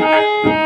Música